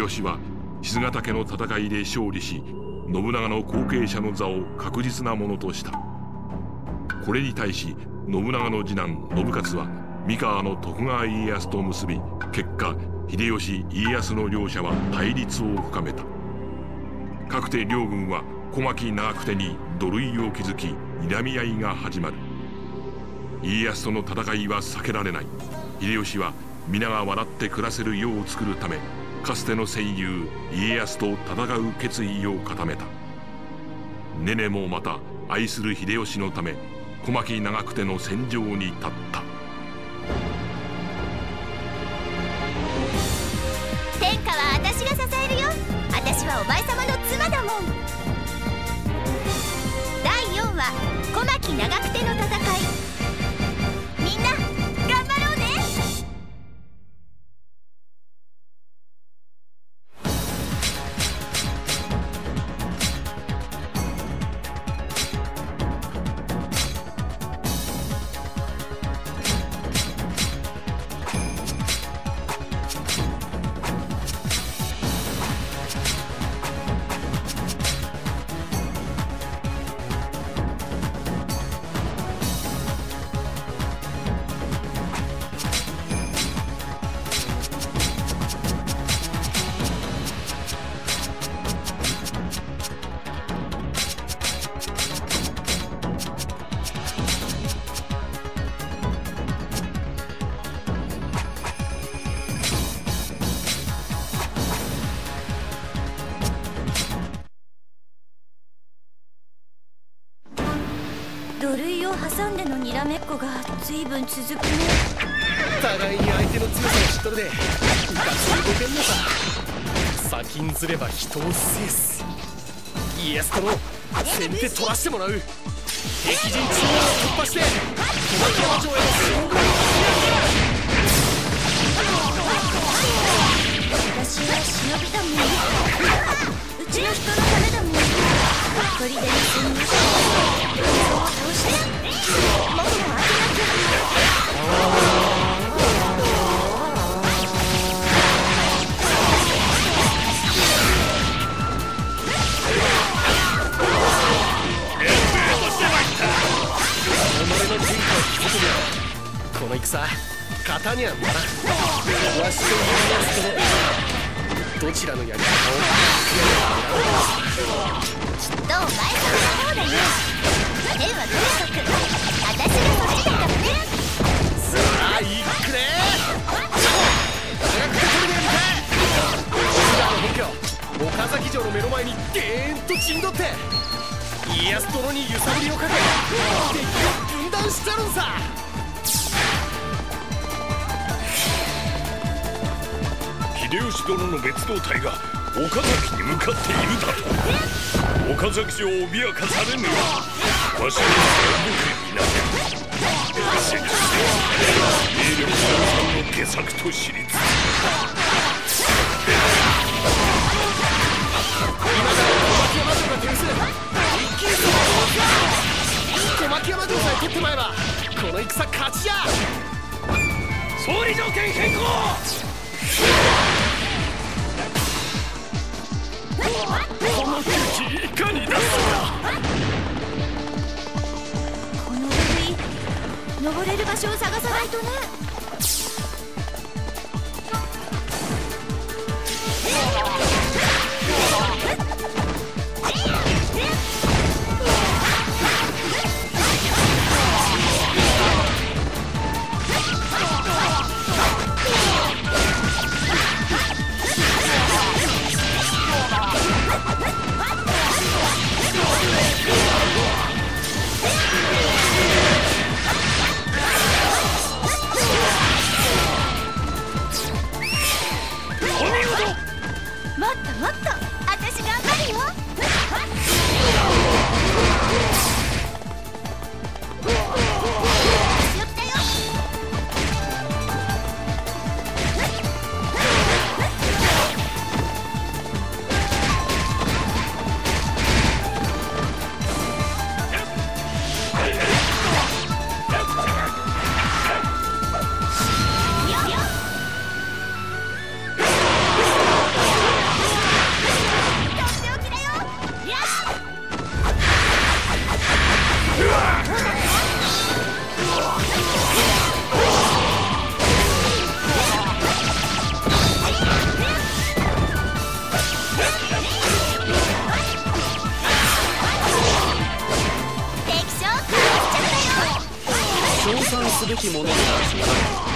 秀吉は静ヶ岳の戦いで勝利し信長の後継者の座を確実なものとした。これに対し信長の次男信雄は三河の徳川家康と結び結果秀吉家康の両者は対立を深めた。かくて両軍は小牧長久手に土塁を築き睨み合いが始まる。家康との戦いは避けられない。秀吉は皆が笑って暮らせる世を作るためかつての戦友家康と戦う決意を固めた。ねねもまた愛する秀吉のため小牧長久手の戦場に立った。天下は私が支えるよ。私はお前様の妻だもん。第4話小牧長久手の戦随分続くね。互いに相手の強さを知っとるで。ガチ動けんのさ。先んずれば人を制す。家康殿先手取らしてもらう。敵陣中央を突破して小牧山城への進軍を私は忍びだもんうちの人のためだもん砦に潜入しを倒して元の悪この戦型にはならわしと家康とのどちらのやり方をきっとお前さんの方だよ天はとにかく私がそっちだからねさあい？くねの岡崎城の目の前にデーンと陣取って家康殿に揺さぶりをかけ敵を分断しちゃるんさ秀吉殿の別動隊が岡崎に向かっているだと岡崎城を脅かされ。ぬようわしの動くになしかし兵力者さんの下策と知りつつ小牧山城さえ取ってまえばこの戦勝ちや総理条件変更この空気いかに出すかこの上登れる場所を探さないとね。すべきものである。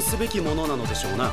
すべきものなのでしょうな。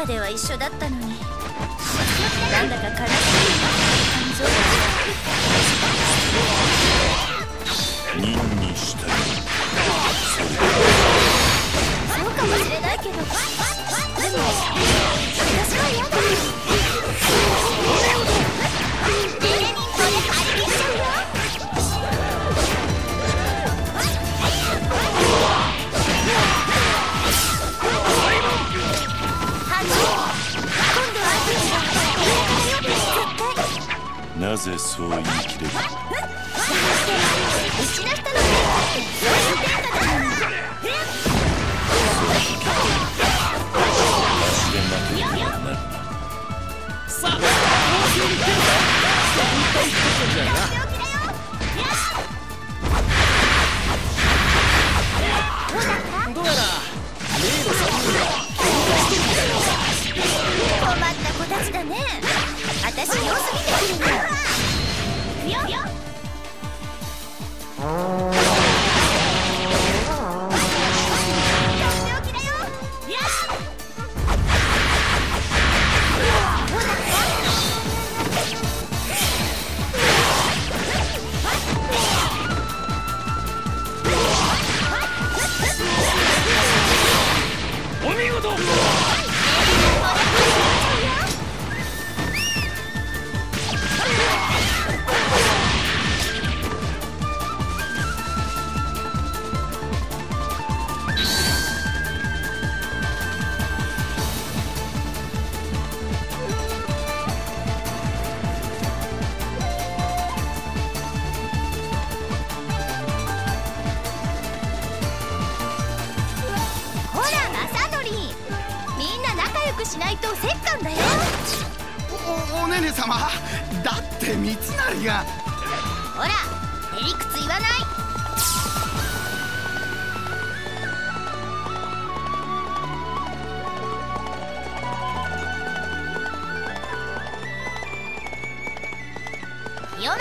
伊賀では一緒だったのに。なんだか悲しい感情忍にしたい。そうかもしれないけど。でも私は嫌だなぜそう言い切れる？だってうちの人ない。清正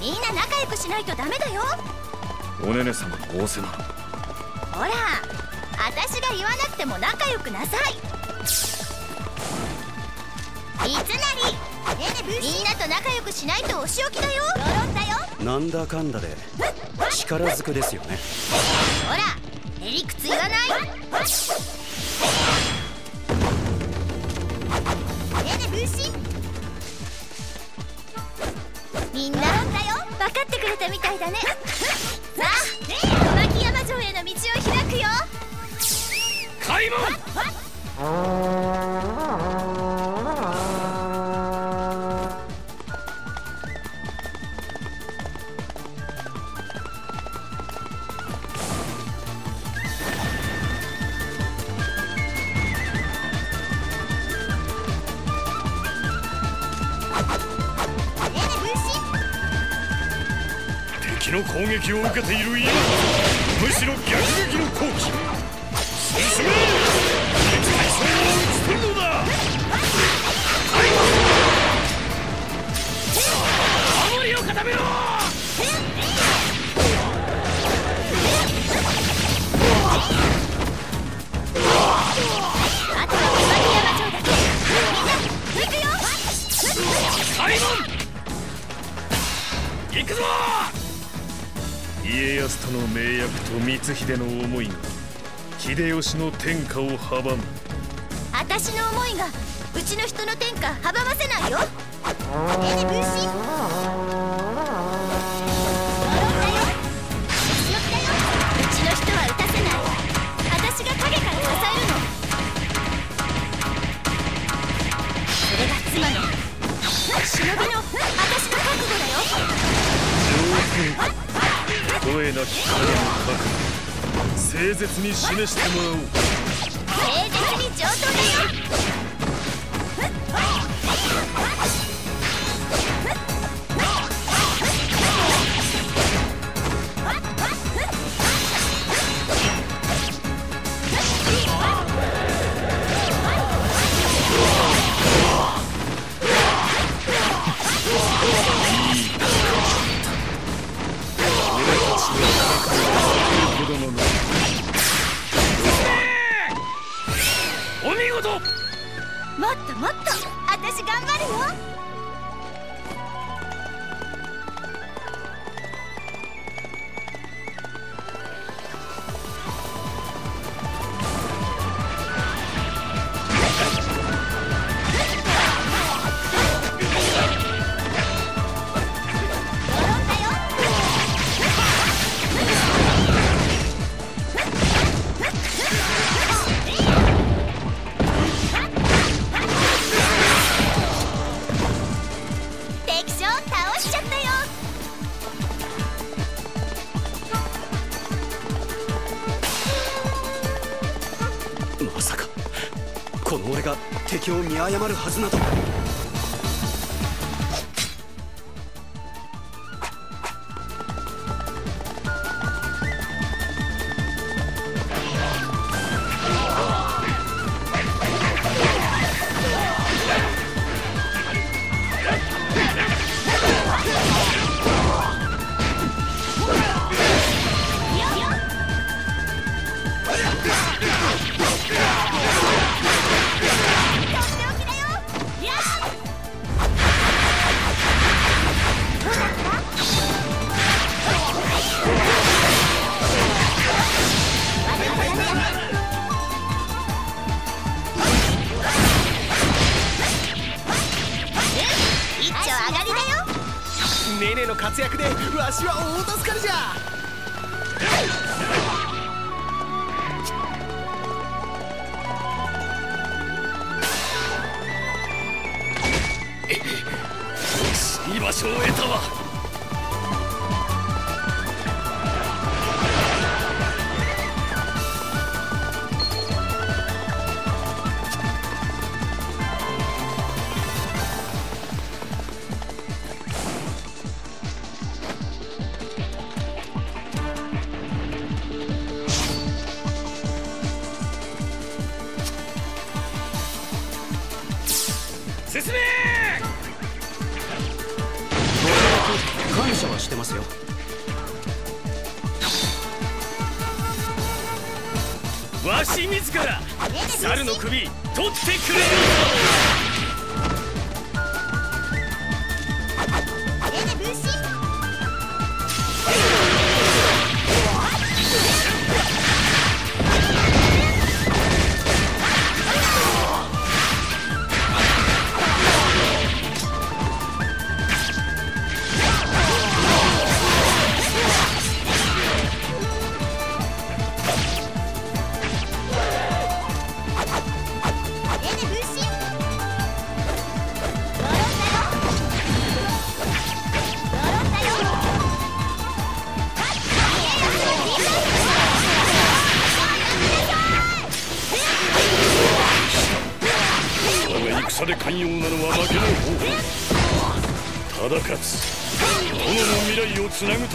みんな仲良くしないとダメだよ。おねね様の仰せなほら私が言わなくても仲良くなさい。三成みんなと仲良くしないとお仕置きだよなんだかんだで力ずくですよね。ほらへりくつ言わない？ねね分身？みんなだよ？分かってくれたみたいだね。さあ小牧山城への道を開くよ。開門撃を受けている今。光秀の思いが秀吉の天下を阻む。私の思いがうちの人の天下阻ませないよ。ねね分身忍びの私の覚悟だよ。声なき影の覚悟誠実に示してもらおう。誠実に上等だよお見事。もっともっと私頑張るよ。の俺が敵を見誤るはずなど活躍でわしは大助かりじゃ自ら猿の首取ってくれる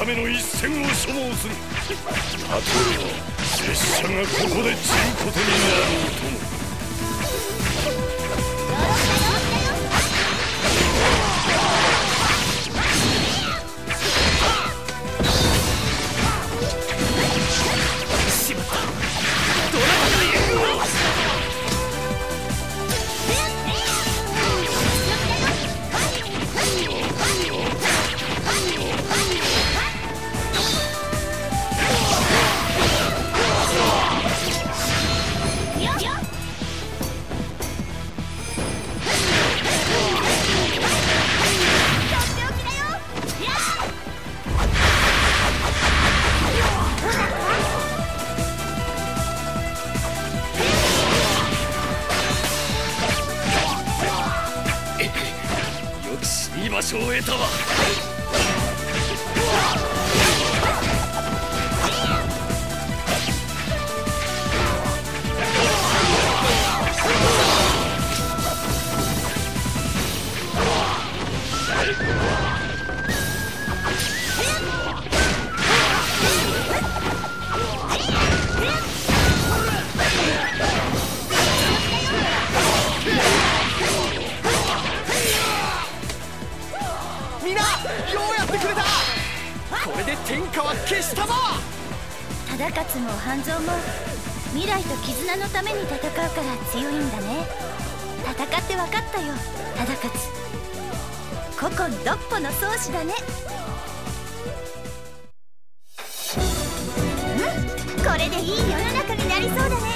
ための一戦を所望するたとは拙者がここで散ることになる。場所を得たわ火は消したぞ忠勝も半蔵も未来と絆のために戦うから強いんだね。戦って分かったよ忠勝。古今独歩の宗師だね。うんこれでいい世の中になりそうだね。